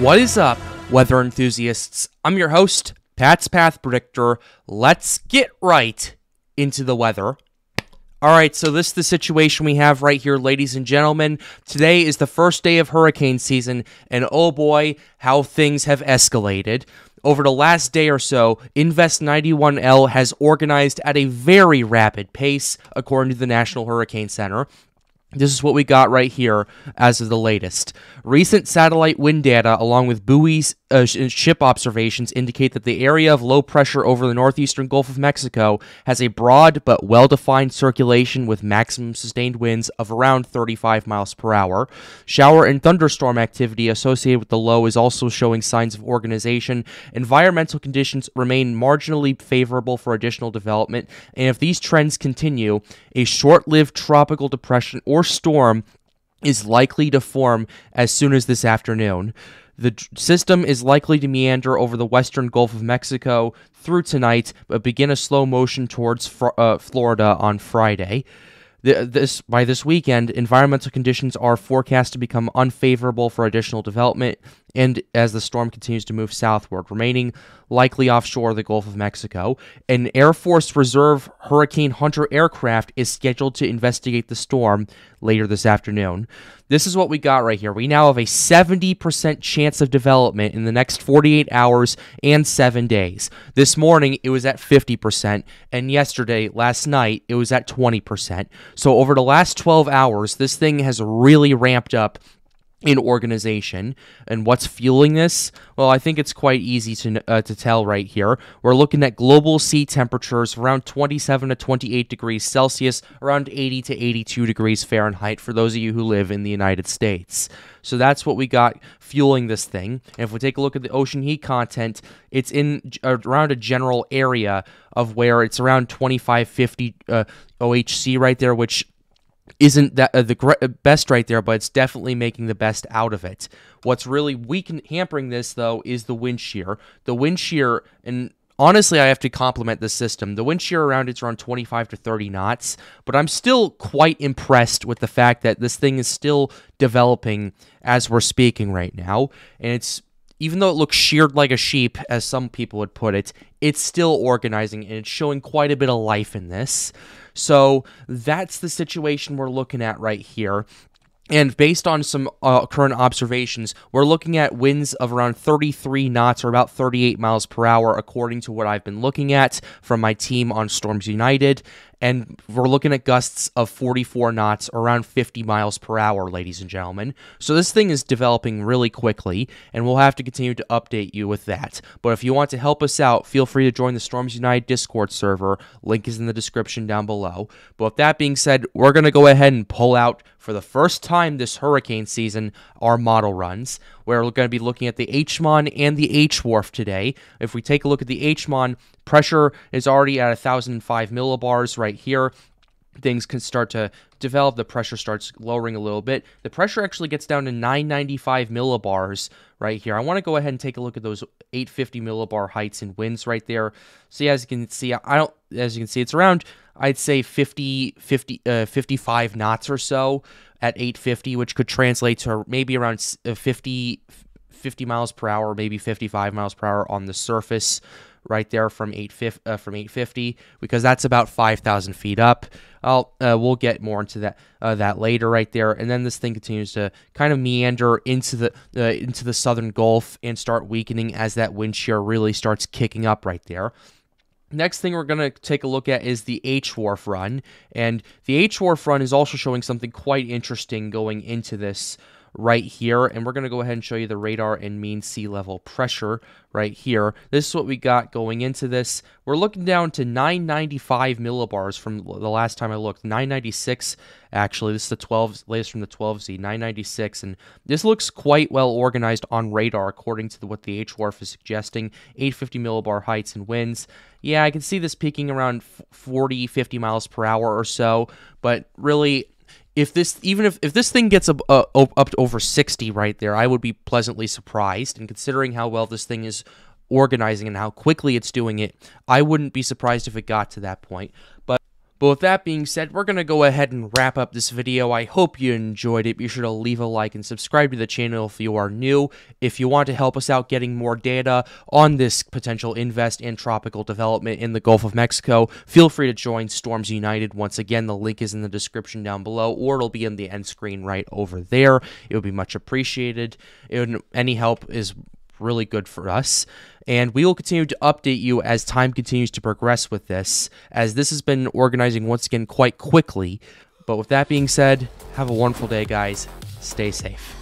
What is up, weather enthusiasts? I'm your host, Pat's Path Predictor. Let's get right into the weather. All right, so this is the situation we have right here, ladies and gentlemen. Today is the first day of hurricane season, and oh boy, how things have escalated. Over the last day or so, Invest 91L has organized at a very rapid pace, according to the National Hurricane Center. This is what we got right here as of the latest. Recent satellite wind data, along with buoys uh, ship observations, indicate that the area of low pressure over the northeastern Gulf of Mexico has a broad but well defined circulation with maximum sustained winds of around 35 miles per hour. Shower and thunderstorm activity associated with the low is also showing signs of organization. Environmental conditions remain marginally favorable for additional development, and if these trends continue, a short lived tropical depression or storm is likely to form as soon as this afternoon. The system is likely to meander over the western Gulf of Mexico through tonight, but begin a slow motion towards uh, Florida on Friday. The, this by this weekend, environmental conditions are forecast to become unfavorable for additional development, and as the storm continues to move southward, remaining likely offshore the Gulf of Mexico. An Air Force Reserve Hurricane Hunter aircraft is scheduled to investigate the storm later this afternoon. This is what we got right here. We now have a 70% chance of development in the next 48 hours and 7 days. This morning it was at 50%, and yesterday, last night, it was at 20%. So over the last 12 hours, this thing has really ramped up in organization and what's fueling this well i think it's quite easy to uh, to tell right here. We're looking at global sea temperatures around 27 to 28 degrees celsius around 80 to 82 degrees fahrenheit for those of you who live in the united states. So that's what we got fueling this thing. And if we take a look at the ocean heat content it's in around a general area of where it's around 2550 uh, ohc right there which isn't that uh, the uh, best right there, but it's definitely making the best out of it. What's really weak hampering this though is the wind shear. The wind shear, and honestly, I have to compliment the system. The wind shear around it's around 25 to 30 knots, but I'm still quite impressed with the fact that this thing is still developing as we're speaking right now, and it's even though it looks sheared like a sheep, as some people would put it, it's still organizing and it's showing quite a bit of life in this. So that's the situation we're looking at right here. And based on some uh, current observations, we're looking at winds of around 33 knots or about 38 miles per hour, according to what I've been looking at from my team on Storms United and we're looking at gusts of 44 knots, around 50 miles per hour, ladies and gentlemen. So this thing is developing really quickly, and we'll have to continue to update you with that. But if you want to help us out, feel free to join the Storms United Discord server. Link is in the description down below. But with that being said, we're going to go ahead and pull out for the first time this hurricane season our model runs. We're going to be looking at the HMON and the HWRF today. If we take a look at the HMON, pressure is already at 1005 millibars right here things can start to develop. The pressure starts lowering a little bit. The pressure actually gets down to 995 millibars right here. I want to go ahead and take a look at those 850 millibar heights and winds right there. See, as you can see, I don't, as you can see, it's around, I'd say 50, 50, uh, 55 knots or so at 850, which could translate to maybe around uh, 50, 50 miles per hour, maybe 55 miles per hour on the surface right there from 850, uh, from 850 because that's about 5,000 feet up. I'll uh, we'll get more into that uh, that later right there, and then this thing continues to kind of meander into the uh, into the southern Gulf and start weakening as that wind shear really starts kicking up right there. Next thing we're going to take a look at is the HWRF run, and the HWRF run is also showing something quite interesting going into this right here. And we're going to go ahead and show you the radar and mean sea level pressure right here. This is what we got going into this. We're looking down to 995 millibars from the last time I looked. 996 actually. This is the 12 latest from the 12Z, 996. And this looks quite well organized on radar according to the, what the HWRF is suggesting. 850 millibar heights and winds. Yeah, I can see this peaking around 40, 50 miles per hour or so, but really if this even if, if this thing gets up, uh, up to over 60 right there i would be pleasantly surprised. And considering how well this thing is organizing and how quickly it's doing it i wouldn't be surprised if it got to that point. But But with that being said, we're going to go ahead and wrap up this video. I hope you enjoyed it. Be sure to leave a like and subscribe to the channel if you are new. If you want to help us out getting more data on this potential invest in tropical development in the Gulf of Mexico, feel free to join Storms United. Once again, the link is in the description down below, or it'll be in the end screen right over there. It would be much appreciated. It, any help is really good for us. And we will continue to update you as time continues to progress with this, as this has been organizing once again quite quickly. But with that being said, have a wonderful day, guys. Stay safe.